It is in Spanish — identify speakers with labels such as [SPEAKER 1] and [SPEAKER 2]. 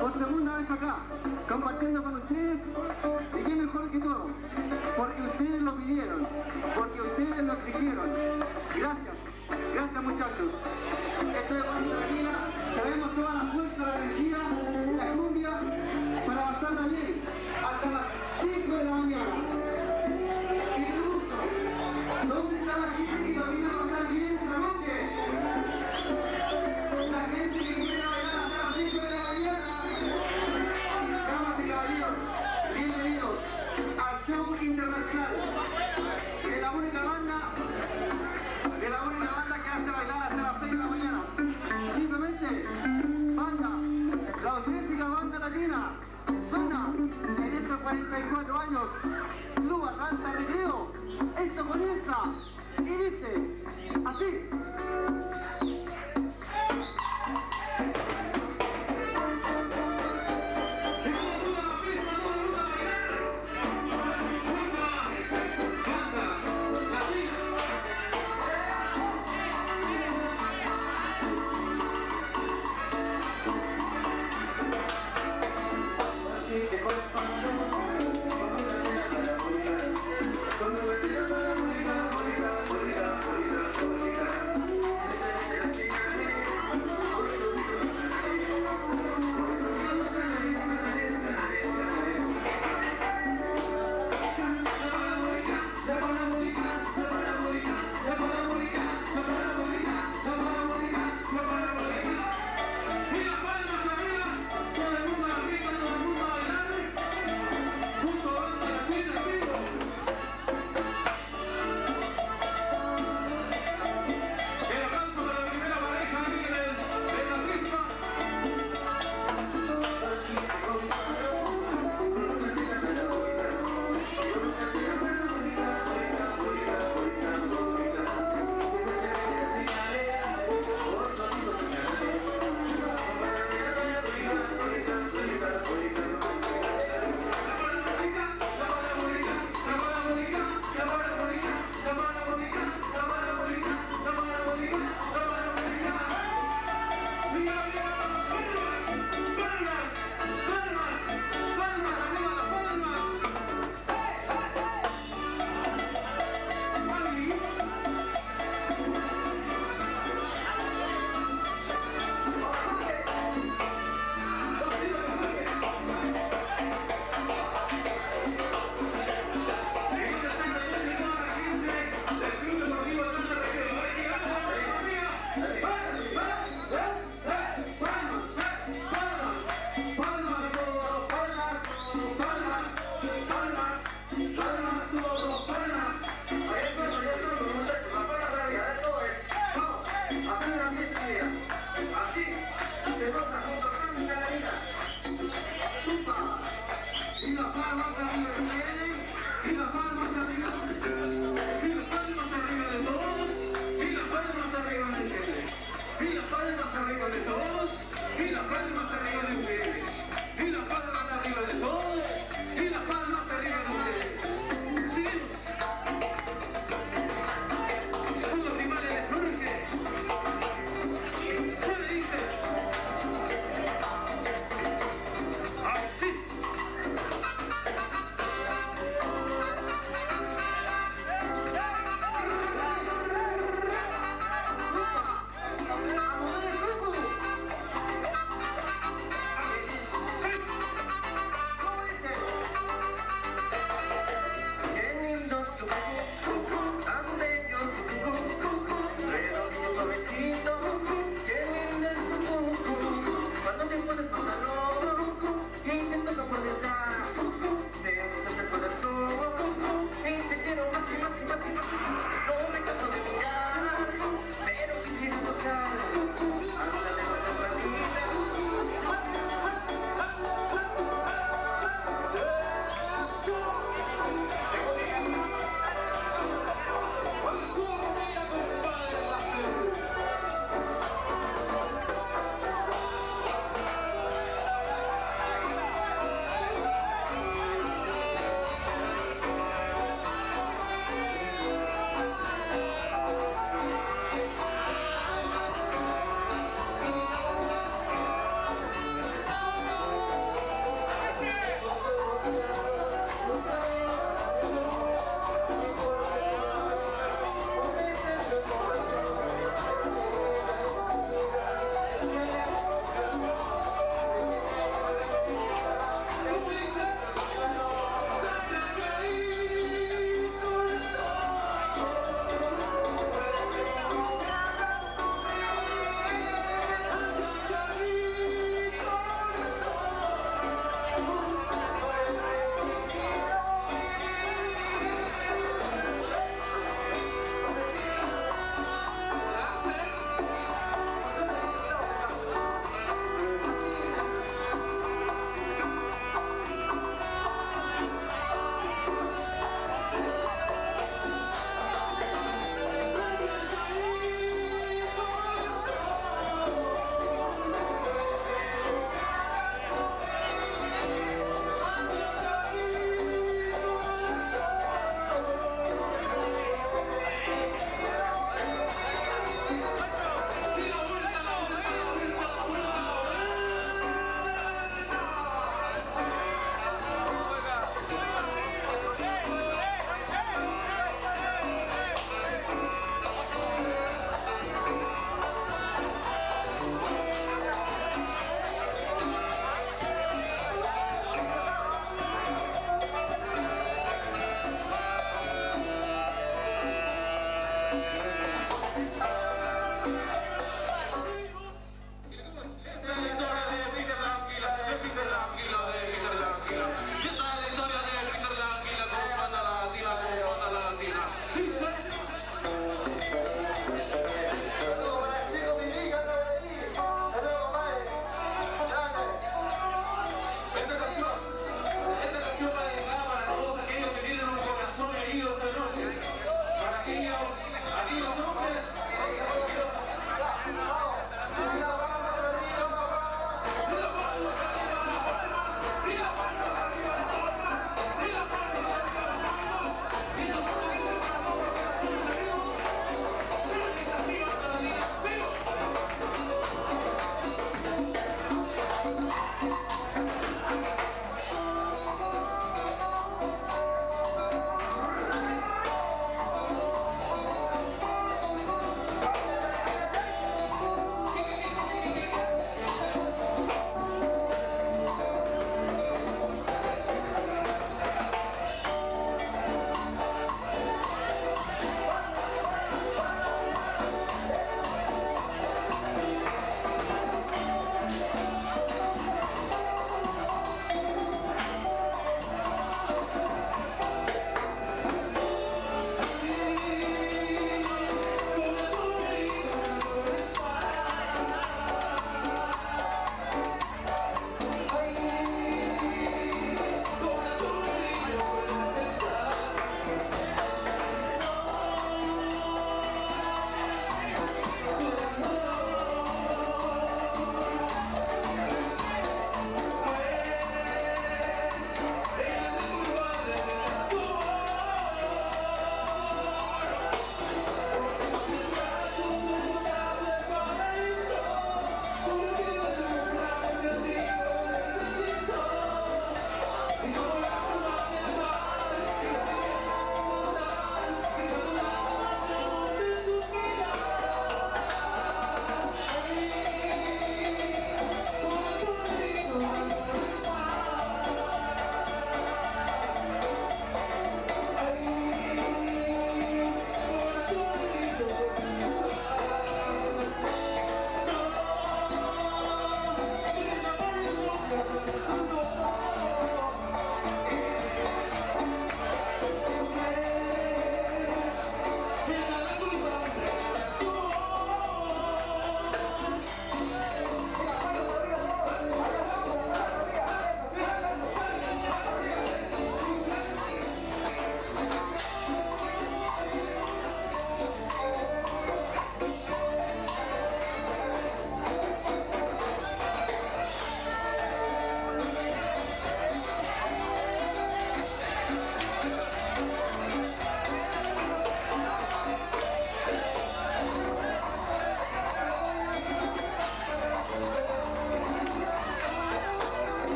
[SPEAKER 1] por segunda vez acá, compartiendo con ustedes, 44 años. Música